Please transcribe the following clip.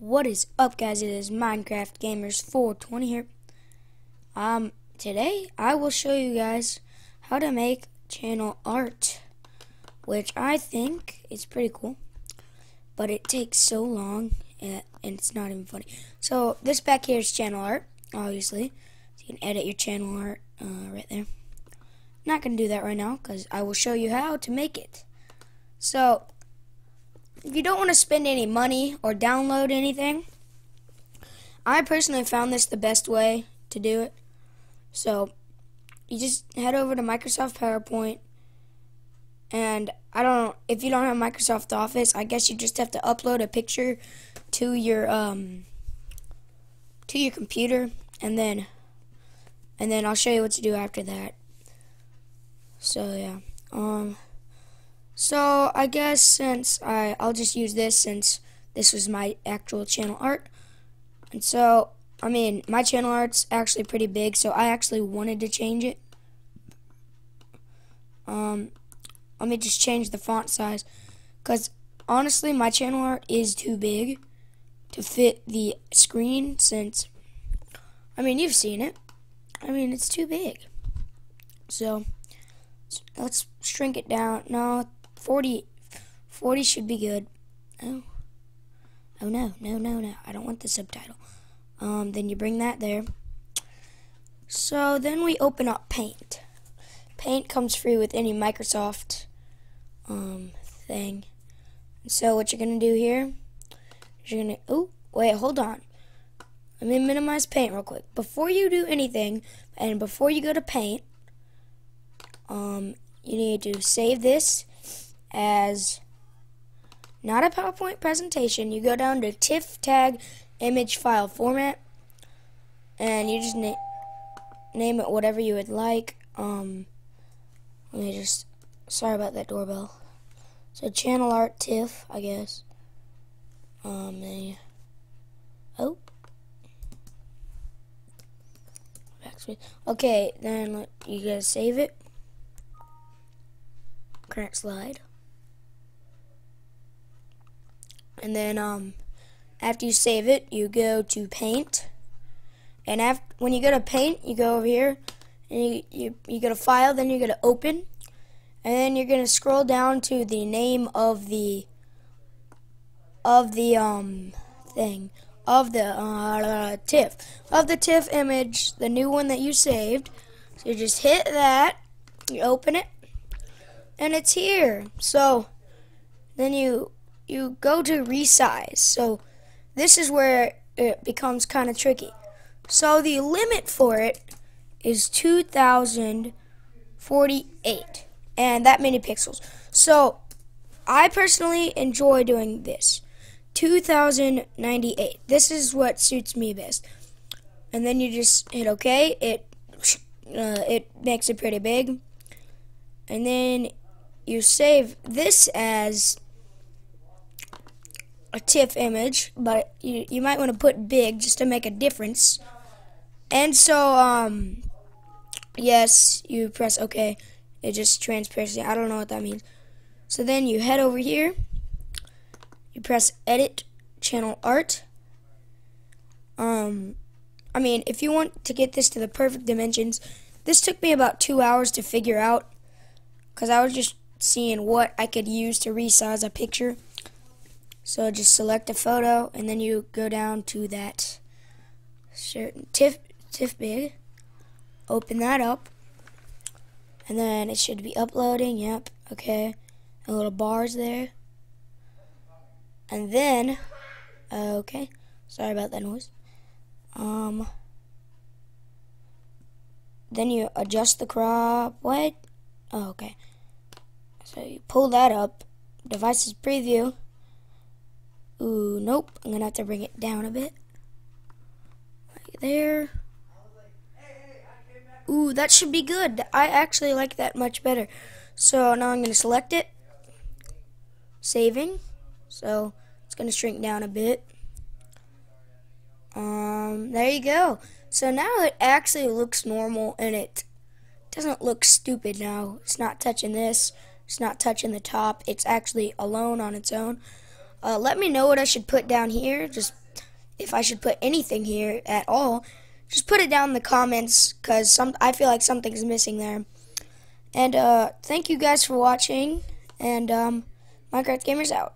What is up guys, it is Minecraft Gamers 420 here. Um, today I will show you guys how to make channel art, which I think is pretty cool, but it takes so long and, and it's not even funny. So this back here is channel art, obviously. So you can edit your channel art uh, right there. not going to do that right now because I will show you how to make it. So, you don't want to spend any money or download anything, I personally found this the best way to do it. So, you just head over to Microsoft PowerPoint, and I don't know, if you don't have Microsoft Office, I guess you just have to upload a picture to your um to your computer, and then and then I'll show you what to do after that. So yeah, um. So I guess since I, I'll just use this since this was my actual channel art. And so, I mean, my channel art's actually pretty big, so I actually wanted to change it. Um, let me just change the font size. Because, honestly, my channel art is too big to fit the screen since, I mean, you've seen it. I mean, it's too big. So, let's shrink it down. No, 40, 40 should be good. Oh. Oh no, no, no, no. I don't want the subtitle. Um, then you bring that there. So then we open up Paint. Paint comes free with any Microsoft um, thing. So what you're going to do here, you're going to, oh, wait, hold on. Let me minimize Paint real quick. Before you do anything, and before you go to Paint, um, you need to save this as not a PowerPoint presentation. You go down to TIFF tag image file format and you just na name it whatever you would like. Um, let me just, sorry about that doorbell. So channel art TIFF, I guess. Um, oh. Okay, then you gotta save it. Current slide. And then um, after you save it, you go to Paint, and after when you go to Paint, you go over here, and you you, you go to File, then you go to Open, and then you're gonna scroll down to the name of the of the um thing of the uh, TIFF of the TIFF image, the new one that you saved. So you just hit that, you open it, and it's here. So then you you go to resize. So this is where it becomes kind of tricky. So the limit for it is 2048 and that many pixels. So I personally enjoy doing this. 2098. This is what suits me best. And then you just hit OK. It uh, it makes it pretty big. And then you save this as a TIFF image, but you, you might want to put big just to make a difference. And so, um, yes, you press OK. It just transparency. I don't know what that means. So then you head over here. You press Edit Channel Art. Um, I mean, if you want to get this to the perfect dimensions, this took me about two hours to figure out because I was just seeing what I could use to resize a picture. So just select a photo and then you go down to that certain TIFF, TIFF big, open that up, and then it should be uploading, yep, okay, a little bars there, and then, okay, sorry about that noise, um, then you adjust the crop, what, oh, okay, so you pull that up, devices preview, Ooh, nope. I'm going to have to bring it down a bit. Right there. Ooh, that should be good. I actually like that much better. So now I'm going to select it. Saving. So it's going to shrink down a bit. Um, there you go. So now it actually looks normal and it doesn't look stupid now. It's not touching this. It's not touching the top. It's actually alone on its own. Uh, let me know what I should put down here. Just if I should put anything here at all, just put it down in the comments because some I feel like something's missing there. And uh, thank you guys for watching. And um, Minecraft Gamers out.